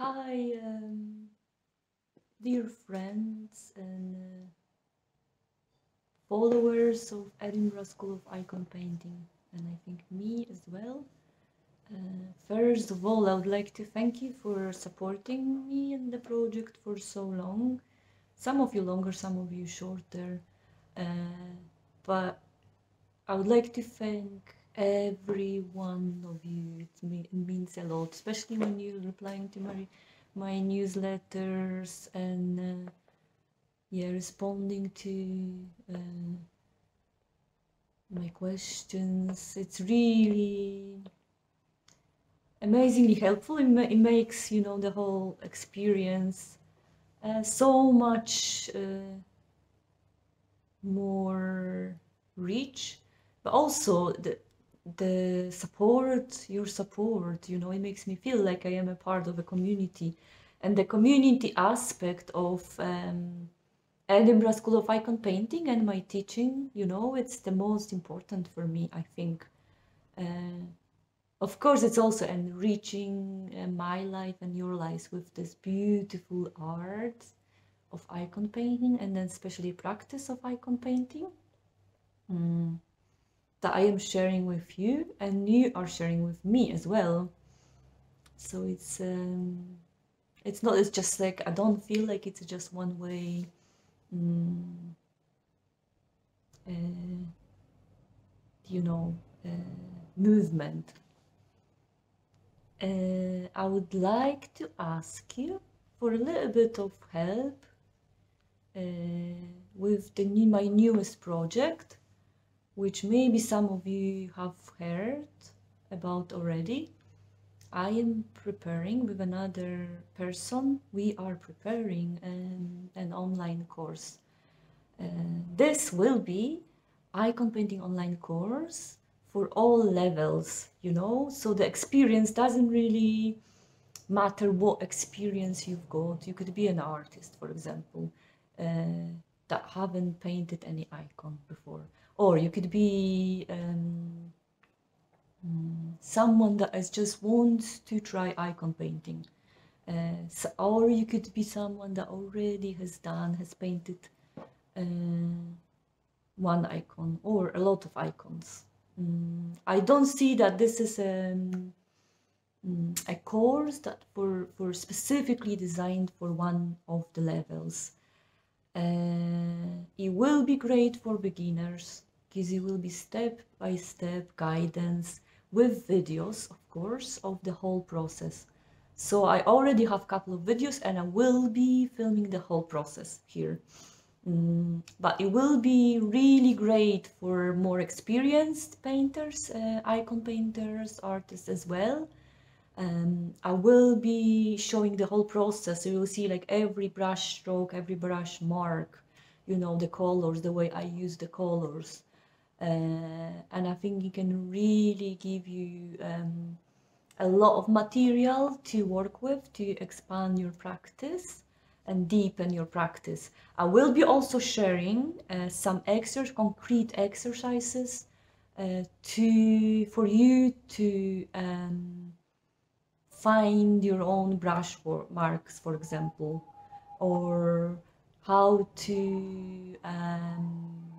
Hi, um, dear friends and uh, followers of Edinburgh School of Icon Painting, and I think me as well. Uh, first of all, I would like to thank you for supporting me in the project for so long. Some of you longer, some of you shorter. Uh, but I would like to thank every one of you. It, it means a lot, especially when you're replying to my my newsletters and uh, yeah, responding to uh, my questions. It's really amazingly helpful. It, ma- it makes you know the whole experience uh, so much uh, more rich, but also the the support, your support. You know, it makes me feel like I am a part of a community, and the community aspect of. Um, Edinburgh School of Icon Painting and my teaching, you know, it's the most important for me, I think. Uh, of course, it's also enriching uh, my life and your lives with this beautiful art of icon painting and then especially practice of icon painting mm, that I am sharing with you and you are sharing with me as well. So it's um, it's not it's just like I don't feel like it's just one way mm, uh, you know uh, movement uh, I would like to ask you for a little bit of help uh, with the new, my newest project, which maybe some of you have heard about already. I am preparing with another person. We are preparing an, an online course. Uh, this will be icon painting online course for all levels, you know, so the experience doesn't really matter what experience you've got. You could be an artist, for example, uh, that haven't painted any icon before, or you could be um, mm, someone that is just wants to try icon painting. Uh, so, or you could be someone that already has done, has painted uh, one icon or a lot of icons. Mm, I don't see that this is a, mm, a course that for, for specifically designed for one of the levels. Uh, it will be great for beginners because it will be step by step guidance with videos, of course, of the whole process. So I already have a couple of videos and I will be filming the whole process here. Mm, but it will be really great for more experienced painters, uh, icon painters, artists as well. Um, I will be showing the whole process. You will see like every brush stroke, every brush mark, you know, the colors, the way I use the colors. Uh, and I think it can really give you um, a lot of material to work with to expand your practice and deepen your practice. I will be also sharing uh, some exercises, concrete exercises uh, to for you to um, find your own brush marks, for example, or how to um,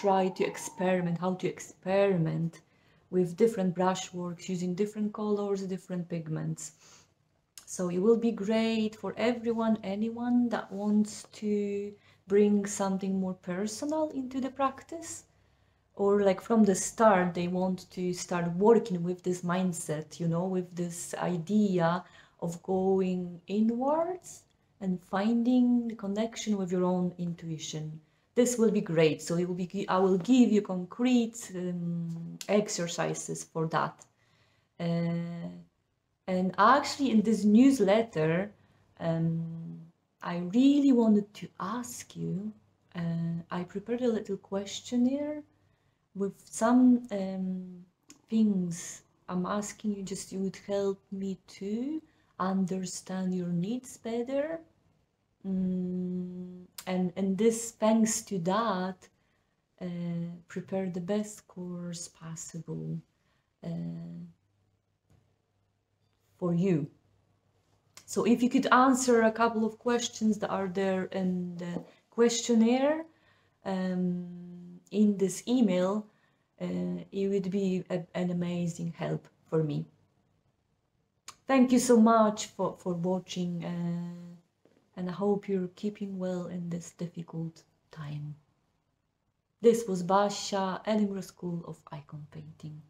try to experiment, how to experiment with different brushworks using different colors, different pigments. So it will be great for everyone, anyone that wants to bring something more personal into the practice or like from the start they want to start working with this mindset you know with this idea of going inwards and finding the connection with your own intuition this will be great. So be i will give you concrete um, exercises for that. Uh, and actually in this newsletter um, i really wanted to ask you uh, i prepared a little questionnaire with some um, things. I'm asking you just you would help me to understand your needs better. Mm, and and this thanks to that uh, prepare the best course possible uh, for you So if you could answer a couple of questions that are there in the questionnaire um, in this email, uh, it would be a, an amazing help for me. Thank you so much for, for watching uh, and I hope you're keeping well in this difficult time. This was Basha, Edinburgh School of Icon Painting.